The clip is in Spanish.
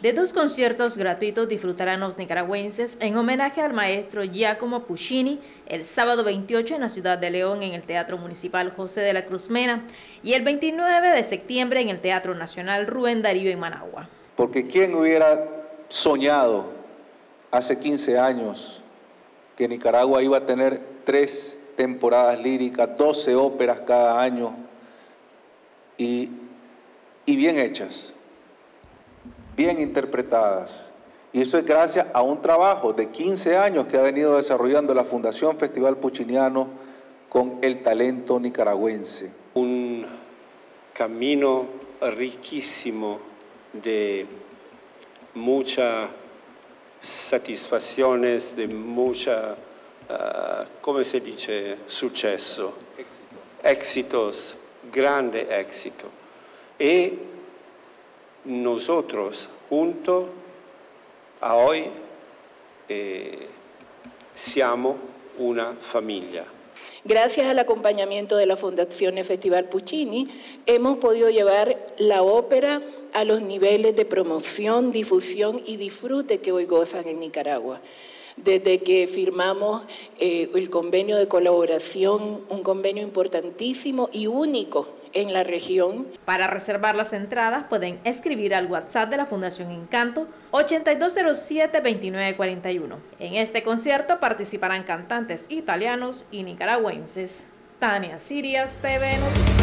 De dos conciertos gratuitos disfrutarán los nicaragüenses en homenaje al maestro Giacomo Puccini el sábado 28 en la ciudad de León en el Teatro Municipal José de la Cruz Mena y el 29 de septiembre en el Teatro Nacional Rubén Darío en Managua. Porque ¿quién hubiera soñado hace 15 años que Nicaragua iba a tener tres temporadas líricas, 12 óperas cada año y, y bien hechas? Bien interpretadas. Y eso es gracias a un trabajo de 15 años que ha venido desarrollando la Fundación Festival Pucciniano con el talento nicaragüense. Un camino riquísimo de muchas satisfacciones, de mucha, uh, ¿cómo se dice? Suceso. Éxitos, grande éxito. Y nosotros juntos a hoy eh, siamo una familia. Gracias al acompañamiento de la Fundación Festival Puccini, hemos podido llevar la ópera a los niveles de promoción, difusión y disfrute que hoy gozan en Nicaragua. Desde que firmamos eh, el convenio de colaboración, un convenio importantísimo y único en la región. Para reservar las entradas pueden escribir al WhatsApp de la Fundación Encanto 8207-2941. En este concierto participarán cantantes italianos y nicaragüenses. Tania Sirias, TV Noticias.